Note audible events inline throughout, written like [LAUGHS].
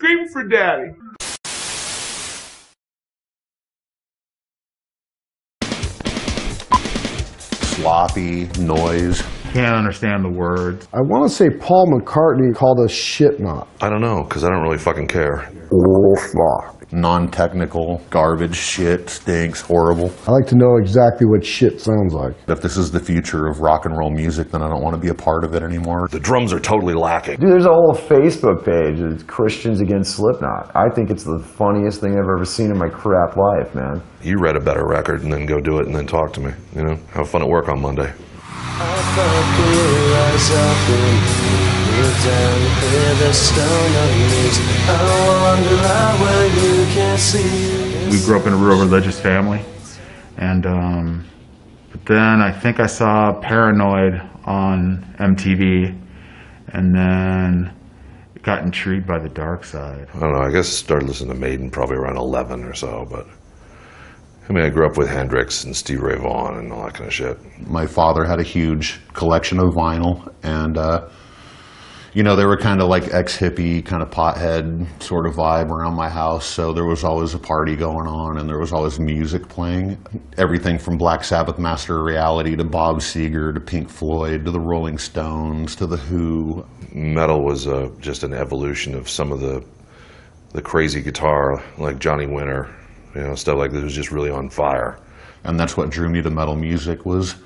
Scream for daddy. Sloppy noise. Can't understand the words. I want to say Paul McCartney called us shit knot. I don't know, because I don't really fucking care. Non-technical, garbage, shit, stinks, horrible. I like to know exactly what shit sounds like. If this is the future of rock and roll music, then I don't want to be a part of it anymore. The drums are totally lacking. Dude, there's a whole Facebook page. It's Christians against Slipknot. I think it's the funniest thing I've ever seen in my crap life, man. You read a better record and then go do it and then talk to me. You know, have fun at work on Monday. We grew up in a real religious family, and um, but then I think I saw Paranoid on MTV, and then got intrigued by the dark side. I don't know, I guess I started listening to Maiden probably around 11 or so, but I mean, I grew up with Hendrix and Stevie Ray Vaughan and all that kind of shit. My father had a huge collection of vinyl, and uh, you know they were kind of like ex-hippie, kind of pothead sort of vibe around my house. So there was always a party going on, and there was always music playing. Everything from Black Sabbath, Master of Reality, to Bob Seger, to Pink Floyd, to the Rolling Stones, to the Who. Metal was uh, just an evolution of some of the the crazy guitar, like Johnny Winter, you know, stuff like this was just really on fire. and that's what drew me to metal music was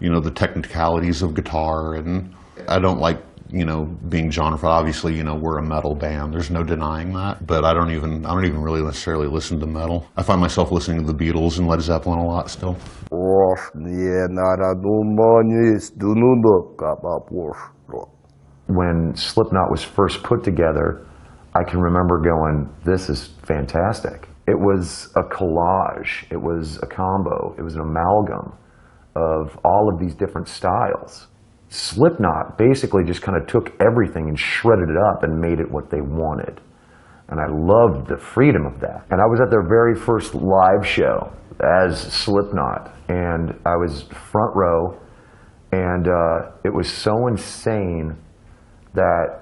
you know the technicalities of guitar and i don't like you know being genre obviously you know we're a metal band. There's no denying that but i don't even i don't even really necessarily listen to metal. I find myself listening to the beatles and led zeppelin a lot still. When Slipknot was first put together, I can remember going, this is fantastic. It was a collage, it was a combo, it was an amalgam of all of these different styles. Slipknot basically just kind of took everything and shredded it up and made it what they wanted. And I loved the freedom of that. And I was at their very first live show as Slipknot, and I was front row, and uh, it was so insane that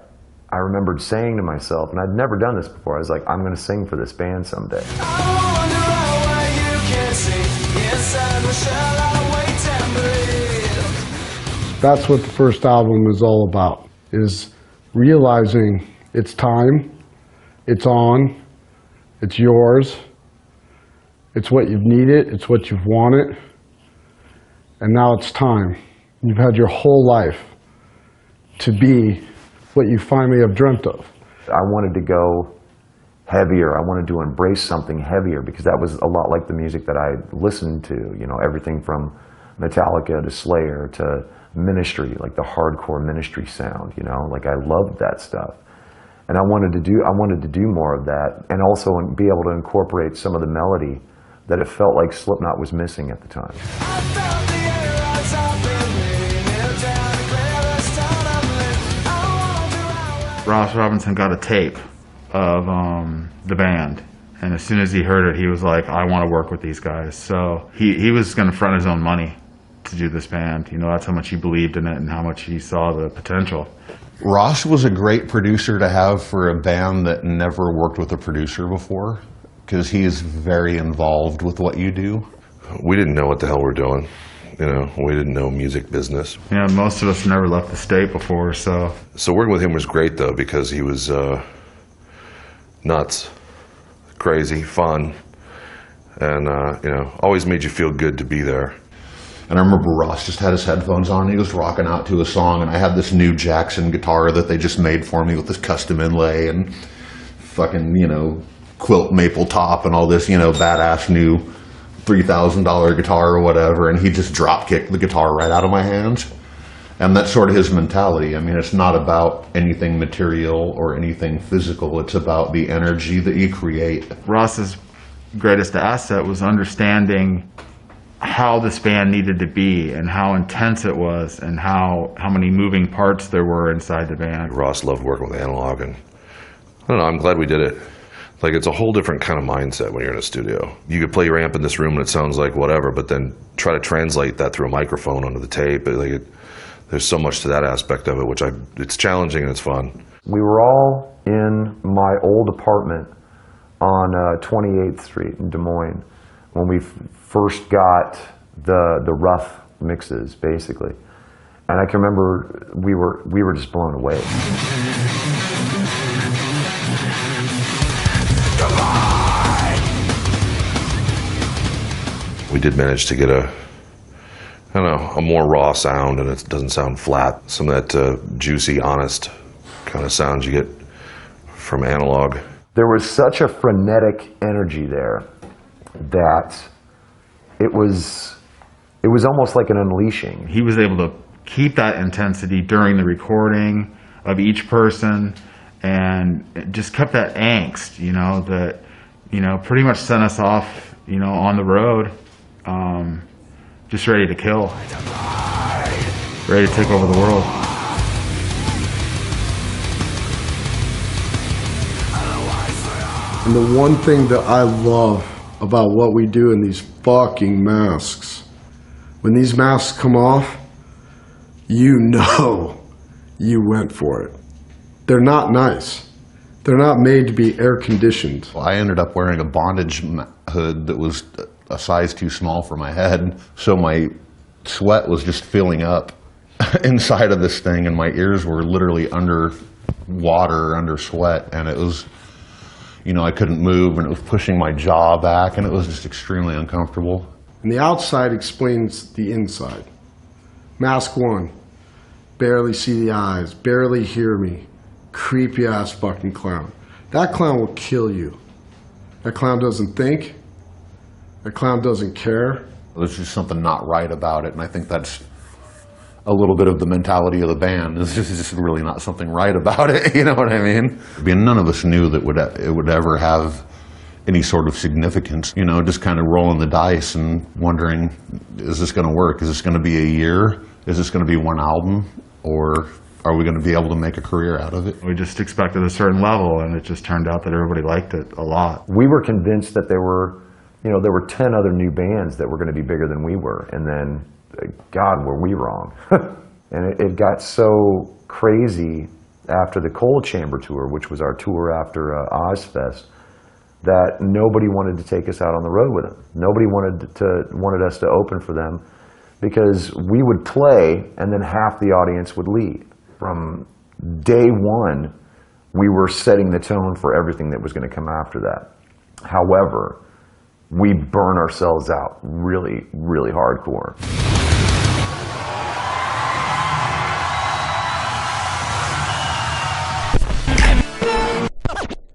I remembered saying to myself, and I'd never done this before, I was like, I'm going to sing for this band someday. That's what the first album is all about, is realizing it's time, it's on, it's yours, it's what you've needed, it's what you've wanted, and now it's time. You've had your whole life to be what you finally have dreamt of. I wanted to go heavier. I wanted to embrace something heavier because that was a lot like the music that I listened to. You know, everything from Metallica to Slayer to Ministry, like the hardcore Ministry sound. You know, like I loved that stuff, and I wanted to do. I wanted to do more of that, and also be able to incorporate some of the melody that it felt like Slipknot was missing at the time. Ross Robinson got a tape of um, the band, and as soon as he heard it, he was like, "I want to work with these guys." So he he was going to front his own money to do this band. You know, that's how much he believed in it and how much he saw the potential. ross was a great producer to have for a band that never worked with a producer before because he is very involved with what you do We didn't know what the hell we're doing. You know, we didn't know music business. Yeah, most of us never left the state before, so So working with him was great though because he was uh, nuts, crazy, fun, and uh, you know, always made you feel good to be there. And I remember Ross just had his headphones on and he was rocking out to a song and I had this new Jackson guitar that they just made for me with this custom inlay and fucking, you know, quilt maple top and all this, you know, badass new $3,000 guitar or whatever. And he just drop kicked the guitar right out of my hands. And that's sort of his mentality. I mean, it's not about anything material or anything physical. It's about the energy that you create. Ross's greatest asset was understanding how this band needed to be and how intense it was and how how many moving parts there were inside the band. Ross loved working with analog, and I don't know. I'm glad we did it. Like it's a whole different kind of mindset when you're in a studio. You could play your amp in this room and it sounds like whatever, but then try to translate that through a microphone onto the tape. Like it, there's so much to that aspect of it, which I it's challenging and it's fun. We were all in my old apartment on uh, 28th Street in Des Moines when we first got the the rough mixes, basically. And I can remember we were we were just blown away. We did manage to get a, I don't know, a more raw sound, and it doesn't sound flat. Some of that uh, juicy, honest kind of sound you get from analog. There was such a frenetic energy there that it was it was almost like an unleashing. He was able to keep that intensity during the recording of each person and just kept that angst, you know, that, you know, pretty much sent us off, you know, on the road, um, just ready to kill, ready to take over the world. And the one thing that I love about what we do in these fucking masks, when these masks come off, you [LAUGHS] know you went for it. They're not nice. They're not made to be air conditioned. I ended up wearing a bondage hood that was a size too small for my head, so my sweat was just filling up [LAUGHS] inside of this thing, and my ears were literally under water, under sweat, and it was, you know, I couldn't move, and it was pushing my jaw back, and it was just extremely uncomfortable. And the outside explains the inside. Mask one. Barely see the eyes, barely hear me. Creepy ass fucking clown. That clown will kill you. That clown doesn't think. That clown doesn't care. There's just something not right about it, and I think that's a little bit of the mentality of the band. [LAUGHS] There's just, just really not something right about it. [LAUGHS] You know what I mean? I mean, none of us knew that would it would ever have any sort of significance. You know, just kind of rolling the dice and wondering, is this going to work? Is this going to be a year? Is this going to be one album, or are we going to be able to make a career out of it? We just expected a certain level and it just turned out that everybody liked it a lot. We were convinced that there were, you know, there were 10 other new bands that were going to be bigger than we were. And then, God, were we wrong. [LAUGHS] and it, it got so crazy after the Coal Chamber tour, which was our tour after uh, Ozzfest, that nobody wanted to take us out on the road with them. Nobody wanted to wanted us to open for them because we would play and then half the audience would leave. From day one, we were setting the tone for everything that was going to come after that. However, we burn ourselves out really, really hardcore.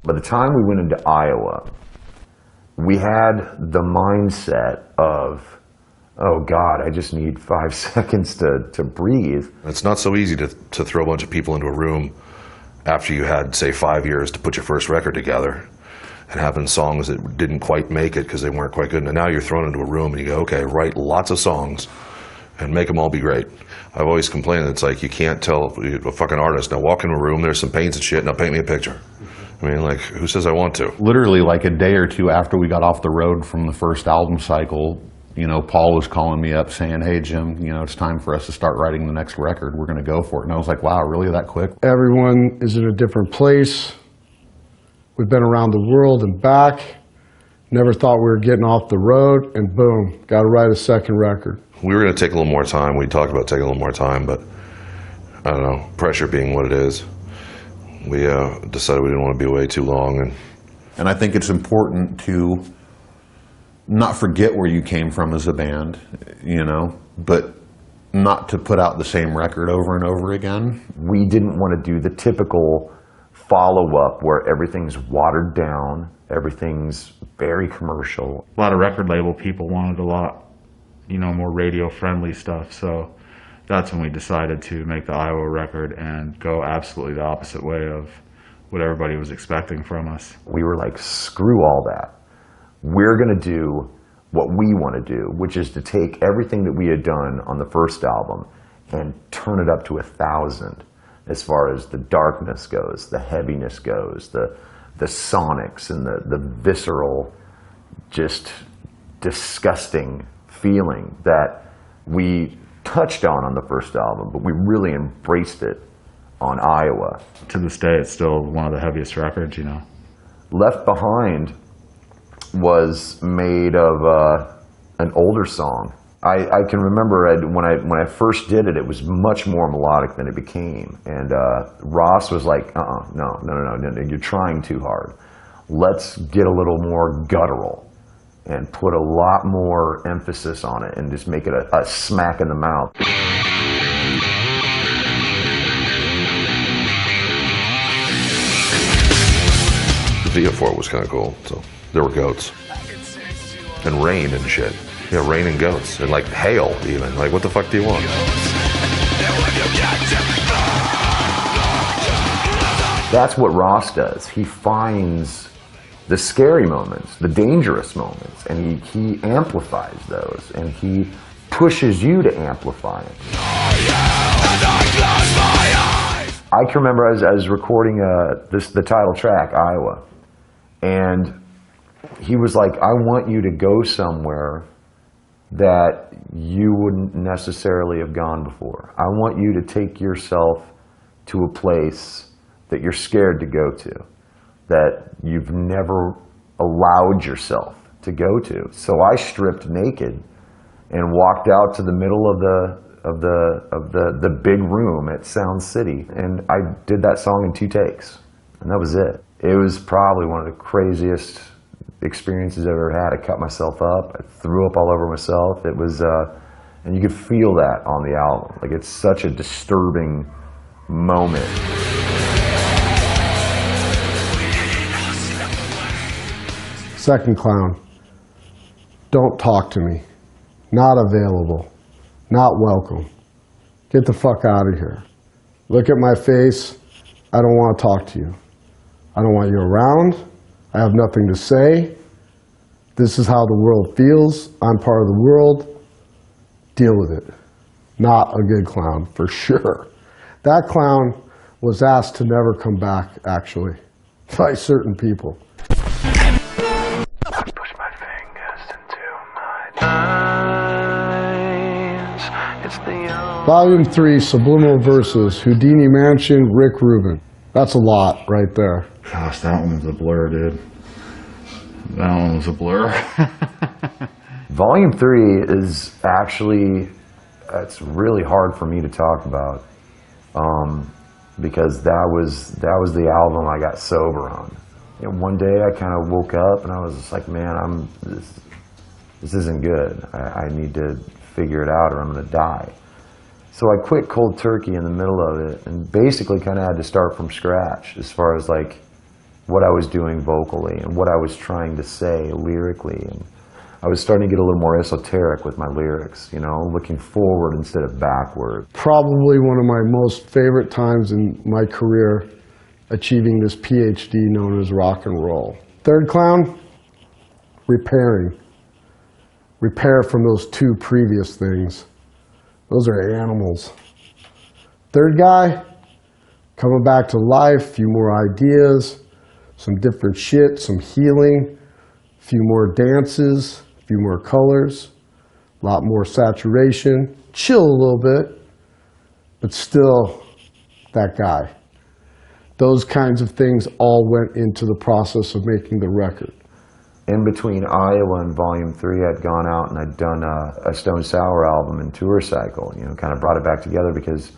By the time we went into Iowa, we had the mindset of, oh God, I just need five [LAUGHS] seconds to, to breathe. It's not so easy to, to throw a bunch of people into a room after you had, say, five years to put your first record together and having songs that didn't quite make it because they weren't quite good. And now you're thrown into a room and you go, okay, write lots of songs and make them all be great. I've always complained that it's like you can't tell a fucking artist, now walk in a room, there's some paints and shit, now paint me a picture. I mean, like, who says I want to? literally like a day or two after we got off the road from the first album cycle, you know, Paul was calling me up saying, "Hey Jim, you know, it's time for us to start writing the next record. We're going to go for it." And I was like, "Wow, really that quick?" Everyone is in a different place. We've been around the world and back. Never thought we were getting off the road, and boom, got to write a second record. We were going to take a little more time. We talked about taking a little more time, but I don't know, pressure being what it is. We uh, decided we didn't want to be away too long, and And I think it's important to not forget where you came from as a band, you know, but not to put out the same record over and over again. we didn't want to do the typical follow up where everything's watered down, everything's very commercial. A lot of record label people wanted a lot, you know, more radio friendly stuff. So that's when we decided to make the Iowa record and go absolutely the opposite way of what everybody was expecting from us. We were like, screw all that. We're going to do what we want to do, which is to take everything that we had done on the first album and turn it up to a thousand as far as the darkness goes, the heaviness goes, the, the sonics and the, the visceral, just disgusting feeling that we touched on on the first album, but we really embraced it on Iowa. To this day, it's still one of the heaviest records, you know. Left Behind was made of uh, an older song. I, I can remember I'd, when I when I first did it, it was much more melodic than it became. And uh, Ross was like, "Uh, no, no, no, no, no, you're trying too hard. Let's get a little more guttural and put a lot more emphasis on it, and just make it a, a smack in the mouth." The video for it was kind of cool. So there were goats and rain and shit. Yeah, rain and goats and like hail even. Like, what the fuck do you want? That's what Ross does. He finds the scary moments, the dangerous moments, and he, he amplifies those, and he pushes you to amplify it. I can remember I was, I was recording uh, this the title track, Iowa, and he was like, "I want you to go somewhere that you wouldn't necessarily have gone before. I want you to take yourself to a place that you're scared to go to, that you've never allowed yourself to go to. So I stripped naked and walked out to the middle of the of the of the the big room at Sound City, and I did that song in two takes, and that was it. It was probably one of the craziest experiences I've ever had. I cut myself up. I threw up all over myself. It was, uh, and you could feel that on the album. Like it's such a disturbing moment. Second clown. Don't talk to me. Not available. Not welcome. Get the fuck out of here. Look at my face. I don't want to talk to you. I don't want you around. I have nothing to say. This is how the world feels. I'm part of the world. Deal with it. Not a good clown, [LAUGHS] for sure. That clown was asked to never come back, actually, [LAUGHS] by certain people. Volume 3, Subliminal Verses, Houdini Mansion, Rick Rubin. That's a lot right there. Gosh, that one was a blur, dude. That one was a blur. [LAUGHS] Volume three is actually it's really hard for me to talk about um, because that was that was the album I got sober on. And one day I kind of woke up and I was just like, man, I'm this, this isn't good. I, I need to figure it out or I'm going to die. So I quit cold turkey in the middle of it and basically kind of had to start from scratch as far as like what I was doing vocally and what I was trying to say lyrically. And I was starting to get a little more esoteric with my lyrics, you know, looking forward instead of backward. Probably one of my most favorite times in my career achieving this PhD known as rock and roll. Third clown, repairing. Repair from those two previous things. Those are animals. Third guy, coming back to life, few more ideas, some different shit, some healing, a few more dances, a few more colors, a lot more saturation, chill a little bit, but still that guy. Those kinds of things all went into the process of making the record. In between Iowa and Volume 3, I'd gone out and I'd done a, a Stone Sour album and tour cycle, you know, kind of brought it back together because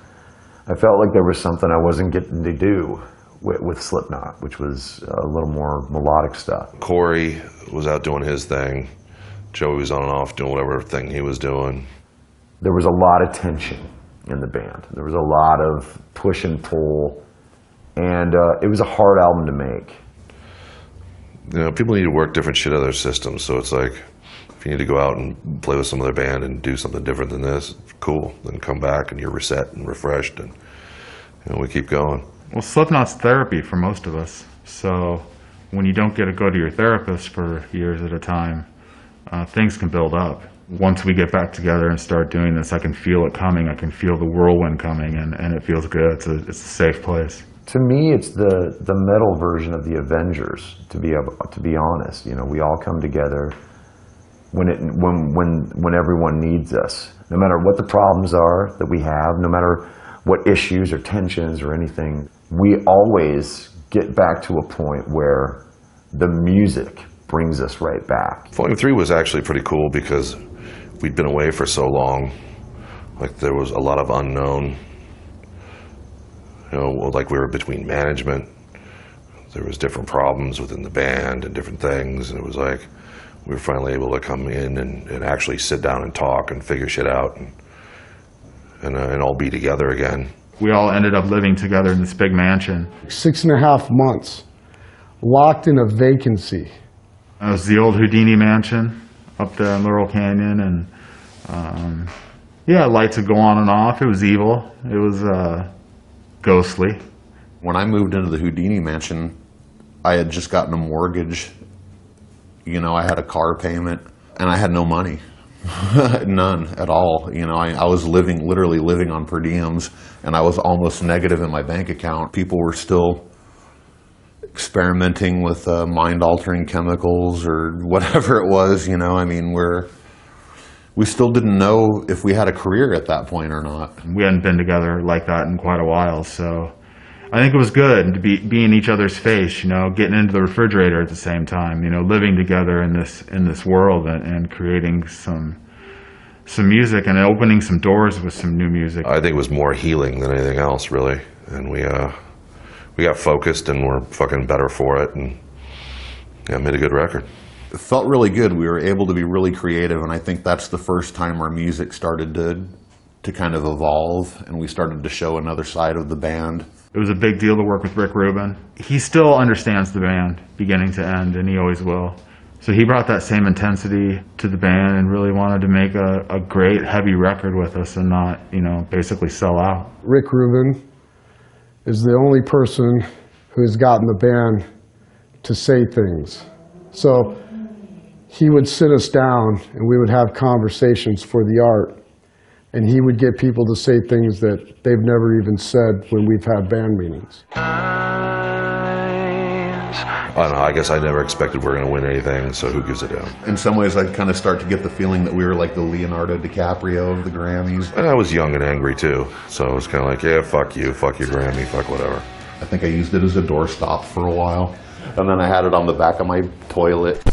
I felt like there was something I wasn't getting to do with, with Slipknot, which was a little more melodic stuff. Corey was out doing his thing. Joey was on and off doing whatever thing he was doing. There was a lot of tension in the band. There was a lot of push and pull, and uh, it was a hard album to make. You know, people need to work different shit out of their systems. So it's like, if you need to go out and play with some other band and do something different than this, cool. Then come back and you're reset and refreshed, and you know we keep going. well, Slipknot's therapy for most of us. So when you don't get to go to your therapist for years at a time, uh, things can build up. Once we get back together and start doing this, I can feel it coming. I can feel the whirlwind coming, and, and it feels good. It's a, it's a safe place. To me, it's the the metal version of the Avengers. To be able, to be honest, you know, we all come together when it when when when everyone needs us. No matter what the problems are that we have, no matter what issues or tensions or anything, we always get back to a point where the music brings us right back. Volume three was actually pretty cool because we'd been away for so long. Like there was a lot of unknown. You know, like we were between management. There was different problems within the band and different things, and it was like we were finally able to come in and, and actually sit down and talk and figure shit out and and, uh, and all be together again. We all ended up living together in this big mansion. Six and a half months, locked in a vacancy. It was the old Houdini mansion up there in Laurel Canyon, and um, yeah, lights would go on and off. It was evil. It was uh, ghostly. When I moved into the Houdini mansion, I had just gotten a mortgage. You know, I had a car payment, and I had no money. [LAUGHS] None at all. You know, I, I was living, literally living on per diems, and I was almost negative in my bank account. People were still experimenting with uh, mind-altering chemicals or [LAUGHS] whatever it was. You know, I mean, we're we still didn't know if we had a career at that point or not. We hadn't been together like that in quite a while, so I think it was good to be be in each other's face. You know, getting into the refrigerator at the same time. You know, living together in this in this world and, and creating some some music and opening some doors with some new music. I think it was more healing than anything else, really. And we uh, we got focused and we're fucking better for it, and yeah, made a good record. It felt really good. We were able to be really creative, and I think that's the first time our music started to to kind of evolve, and we started to show another side of the band. It was a big deal to work with Rick Rubin. He still understands the band beginning to end, and he always will. So he brought that same intensity to the band and really wanted to make a, a great heavy record with us and not, you know, basically sell out. Rick Rubin is the only person who has gotten the band to say things. So he would sit us down and we would have conversations for the art. And he would get people to say things that they've never even said when we've had band meetings. I don't know. I guess I never expected we are going to win anything, so who gives a damn? In some ways, I kind of start to get the feeling that we were like the Leonardo DiCaprio of the Grammys. And I was young and angry too, so it was kind of like, yeah, fuck you, fuck your Grammy, fuck whatever. I think I used it as a doorstop for a while, and then I had it on the back of my toilet.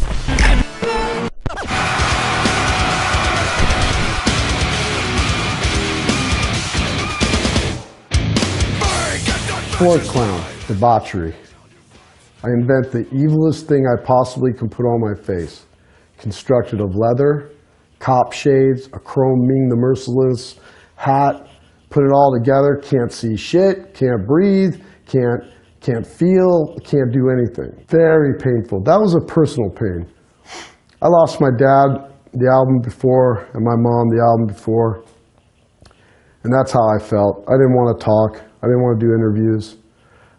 Floor clown, debauchery. I invent the evilest thing I possibly can put on my face. Constructed of leather, cop shades, a chrome Ming the Merciless hat, put it all together, can't see shit, can't breathe, can't, can't feel, can't do anything. Very painful. That was a personal pain. I lost my dad the album before and my mom the album before. And that's how I felt. I didn't want to talk. I didn't want to do interviews.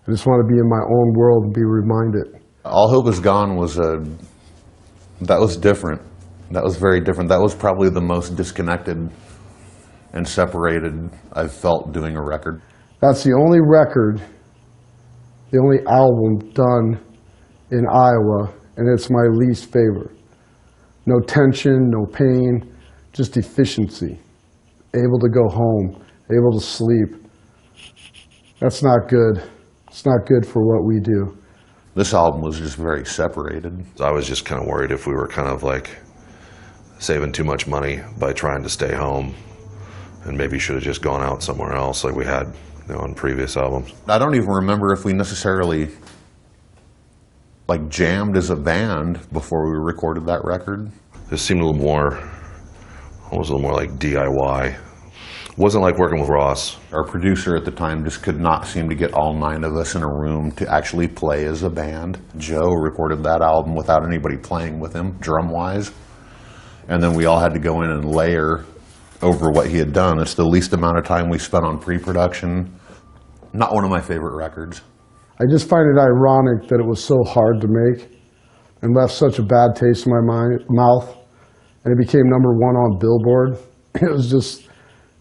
I just wanted to be in my own world and be reminded. All Hope Is Gone was a, that was different. That was very different. That was probably the most disconnected and separated I've felt doing a record. That's the only record, the only album done in Iowa, and it's my least favorite. No tension, no pain, just efficiency. Able to go home, able to sleep. That's not good. It's not good for what we do. This album was just very separated. I was just kind of worried if we were kind of like saving too much money by trying to stay home and maybe should have just gone out somewhere else like we had you know, on previous albums. I don't even remember if we necessarily like jammed as a band before we recorded that record. It seemed a little more, almost a little more like DIY. Wasn't like working with Ross. Our producer at the time just could not seem to get all nine of us in a room to actually play as a band. Joe recorded that album without anybody playing with him, drum wise. And then we all had to go in and layer over what he had done. It's the least amount of time we spent on pre production. Not one of my favorite records. I just find it ironic that it was so hard to make and left such a bad taste in my mind, mouth. And it became number one on Billboard. [LAUGHS] It was just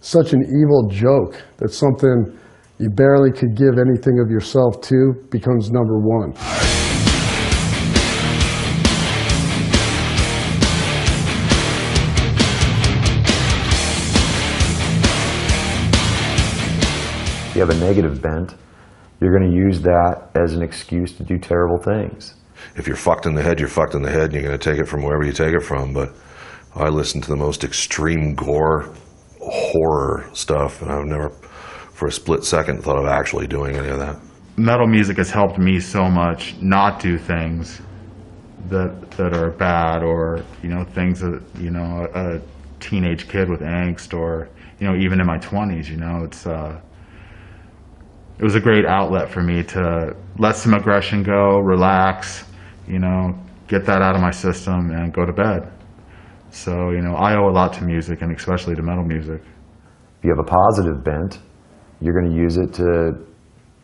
such an evil joke that something you barely could give anything of yourself to becomes number one. If you have a negative bent, you're going to use that as an excuse to do terrible things. If you're fucked in the head, you're fucked in the head, and you're going to take it from wherever you take it from. But I listen to the most extreme gore, horror stuff, and I've never, for a split second, thought of actually doing any of that. Metal music has helped me so much not do things that that are bad or you know things that you know a, a teenage kid with angst or you know even in my 20s you know it's uh it was a great outlet for me to let some aggression go relax you know get that out of my system and go to bed so you know i owe a lot to music and especially to metal music If you have a positive bent, you're going to use it to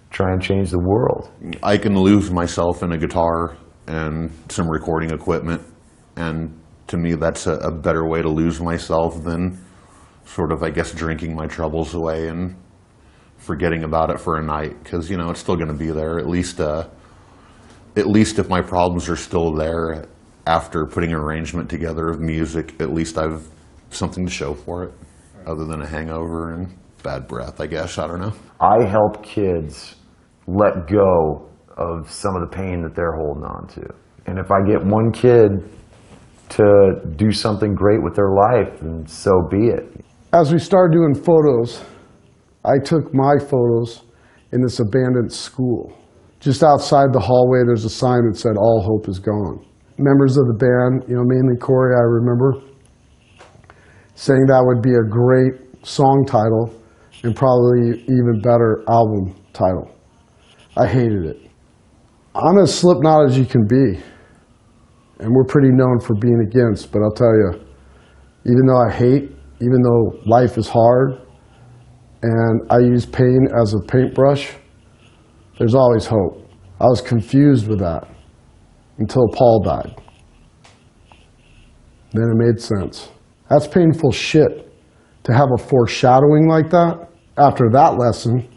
try and change the world. I can lose myself in a guitar and some recording equipment, and to me, that's a, a better way to lose myself than sort of, I guess, drinking my troubles away and forgetting about it for a night. Because you know, it's still going to be there. At least, uh, at least if my problems are still there after putting an arrangement together of music, at least I've something to show for it, other than a hangover and bad breath. I guess I don't know. I help kids let go of some of the pain that they're holding on to. And if I get one kid to do something great with their life, then so be it. As we started doing photos, I took my photos in this abandoned school. Just outside the hallway, there's a sign that said, All hope is gone. Members of the band, you know, mainly Corey, I remember, saying that would be a great song title and probably even better album title. I hated it. I'm as Slipknot as you can be, and we're pretty known for being against, but I'll tell you, even though I hate, even though life is hard, and I use pain as a paintbrush, there's always hope. I was confused with that until Paul died. Then it made sense. That's painful shit to have a foreshadowing like that. After that lesson,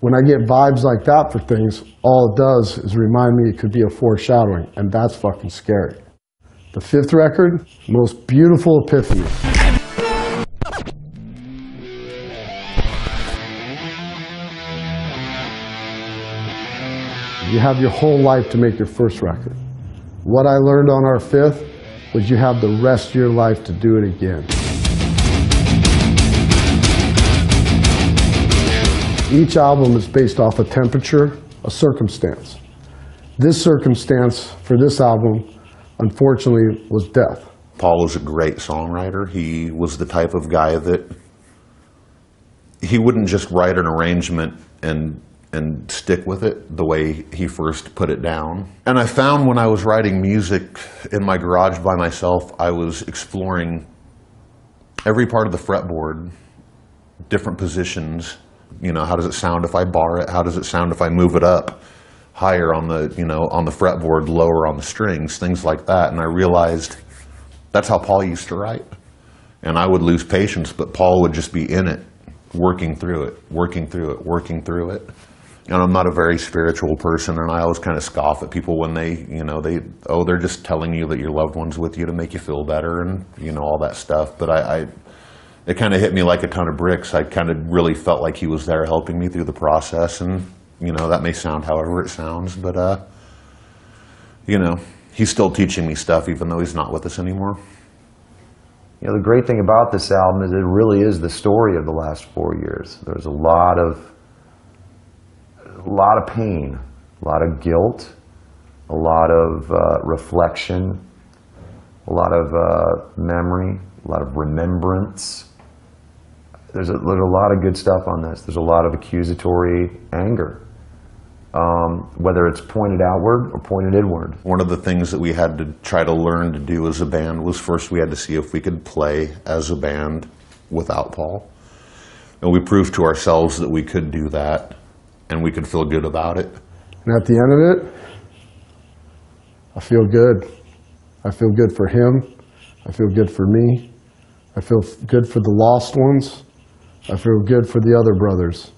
when I get vibes like that for things, all it does is remind me it could be a foreshadowing, and that's fucking scary. The fifth record, most beautiful epiphany. You have your whole life to make your first record. What I learned on our fifth was you have the rest of your life to do it again. Each album is based off a temperature, a circumstance. This circumstance for this album, unfortunately, was death. Paul was a great songwriter. He was the type of guy that he wouldn't just write an arrangement and and stick with it the way he first put it down. And I found when I was writing music in my garage by myself, I was exploring every part of the fretboard, different positions. You know, how does it sound if I bar it? How does it sound if I move it up higher on the, you know, on the fretboard, lower on the strings, things like that. And I realized that's how Paul used to write. And I would lose patience, but Paul would just be in it, working through it, working through it, working through it. And I'm not a very spiritual person, and I always kind of scoff at people when they, you know, they, oh, they're just telling you that your loved one's with you to make you feel better and, you know, all that stuff. But I, I it kind of hit me like a ton of bricks. I kind of really felt like he was there helping me through the process, and, you know, that may sound however it sounds, but, uh, you know, he's still teaching me stuff even though he's not with us anymore. You know, the great thing about this album is it really is the story of the last four years. There's a lot of a lot of pain, a lot of guilt, a lot of uh, reflection, a lot of uh, memory, a lot of remembrance. There's a, there's a lot of good stuff on this. There's a lot of accusatory anger, um, whether it's pointed outward or pointed inward. One of the things that we had to try to learn to do as a band was first we had to see if we could play as a band without Paul. And we proved to ourselves that we could do that and we can feel good about it. And at the end of it, I feel good. I feel good for him. I feel good for me. I feel good for the lost ones. I feel good for the other brothers.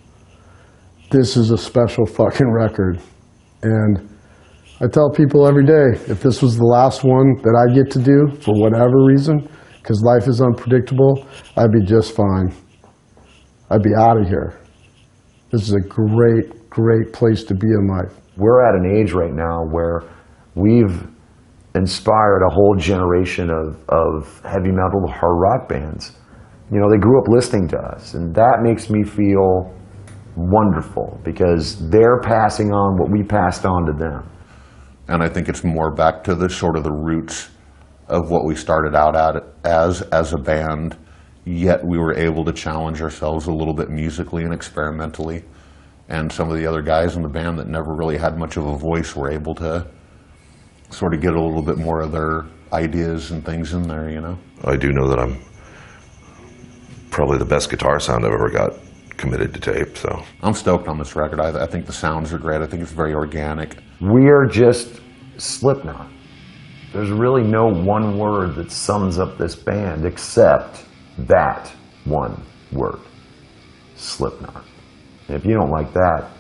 This is a special fucking record. And I tell people every day if this was the last one that I get to do for whatever reason, because life is unpredictable, I'd be just fine. I'd be out of here. This is a great, great place to be in life. We're at an age right now where we've inspired a whole generation of, of heavy metal hard rock bands. You know, they grew up listening to us, and that makes me feel wonderful because they're passing on what we passed on to them. and I think it's more back to the sort of the roots of what we started out at as as a band. Yet we were able to challenge ourselves a little bit musically and experimentally, and some of the other guys in the band that never really had much of a voice were able to sort of get a little bit more of their ideas and things in there. You know. I do know that I'm probably the best guitar sound I've ever got committed to tape. So I'm stoked on this record. I, I think the sounds are great. I think it's very organic. We are just Slipknot. There's really no one word that sums up this band except that one word Slipknot. And if you don't like that,